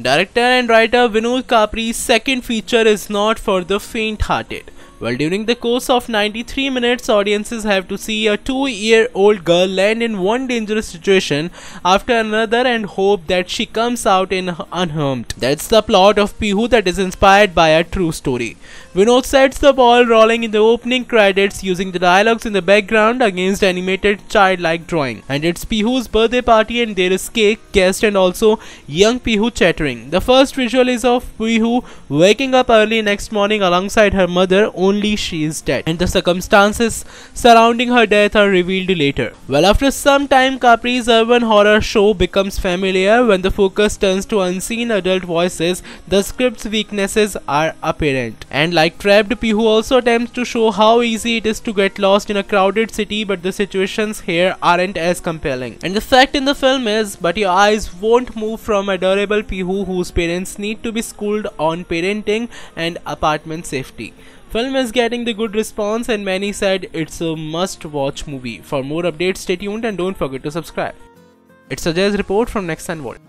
Director and writer Vinod Kapri's second feature is not for the faint-hearted. Well, during the course of 93 minutes, audiences have to see a two-year-old girl land in one dangerous situation after another and hope that she comes out in unharmed. That's the plot of Pihu that is inspired by a true story. Vinod sets the ball rolling in the opening credits using the dialogues in the background against animated childlike drawing. And it's Pihu's birthday party and there is cake, guest and also young Pihu chattering. The first visual is of Pihu waking up early next morning alongside her mother only she is dead and the circumstances surrounding her death are revealed later. Well after some time Kapri's urban horror show becomes familiar when the focus turns to unseen adult voices the script's weaknesses are apparent and like Trapped Pihu also attempts to show how easy it is to get lost in a crowded city but the situations here aren't as compelling. And the fact in the film is but your eyes won't move from adorable Pihu whose parents need to be schooled on parenting and apartment safety. Film is getting the good response and many said it's a must watch movie. For more updates stay tuned and don't forget to subscribe. It's a jazz report from Next and World.